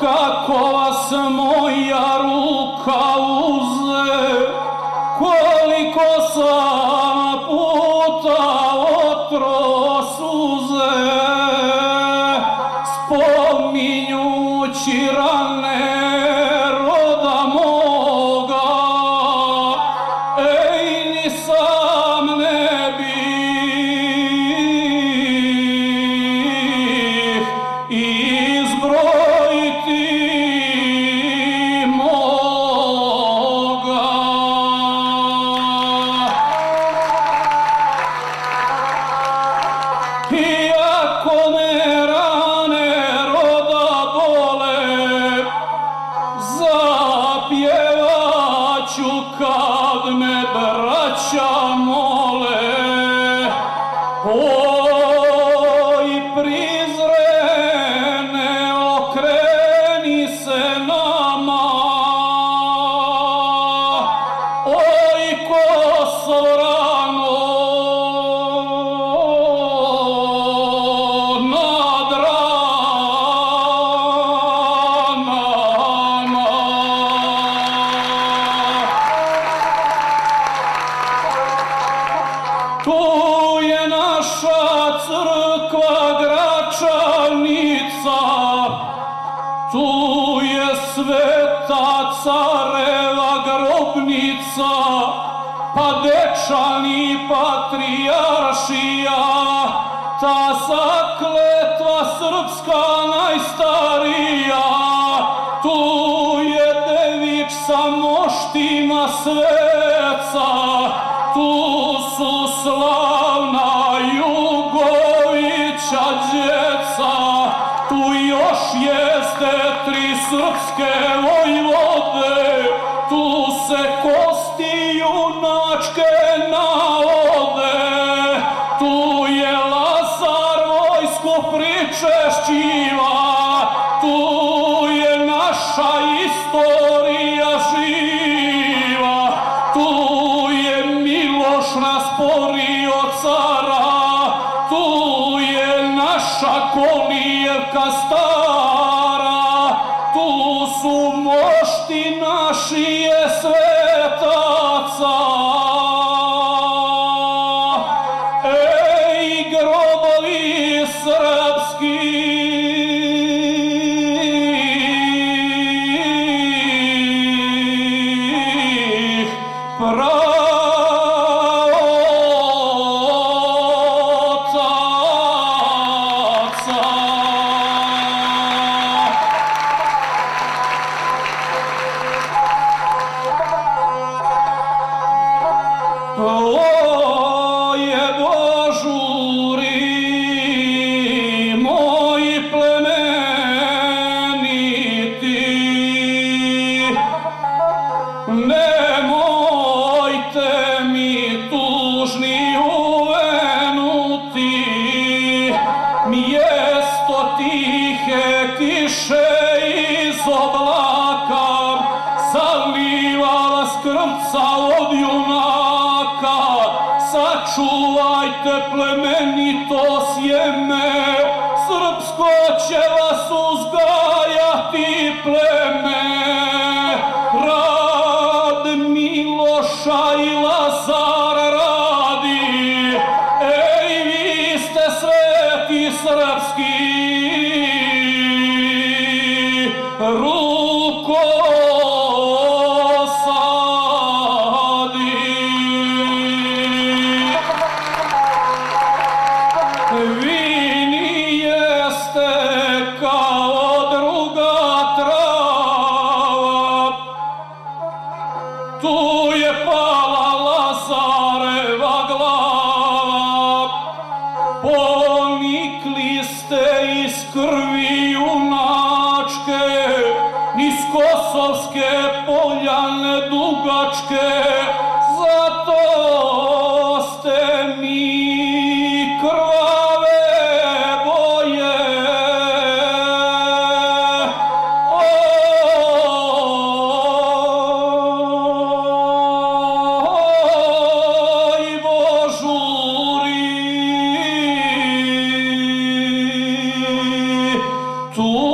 ako vas moja ruka uze, koliko sam God. Grobnica, pa dečani patrijaršija, ta zakletva srpska najstarija, tu je devič sa moštima sveca, tu su slavna Jugovića djeca, tu još jeste tri srpske vojvode, naša istorija živa, tu je Miloš rasporio cara, tu je naša kolijevka stara, tu su mošti naši Ne! Sačuvajte plemenito sjeme, srpsko će vas uzgajati pleme. Rad Miloša i Lazara radi, ej vi ste sveti srpski, poljane dugačke, zato ste mi krvave boje. Oj, i božuri, tu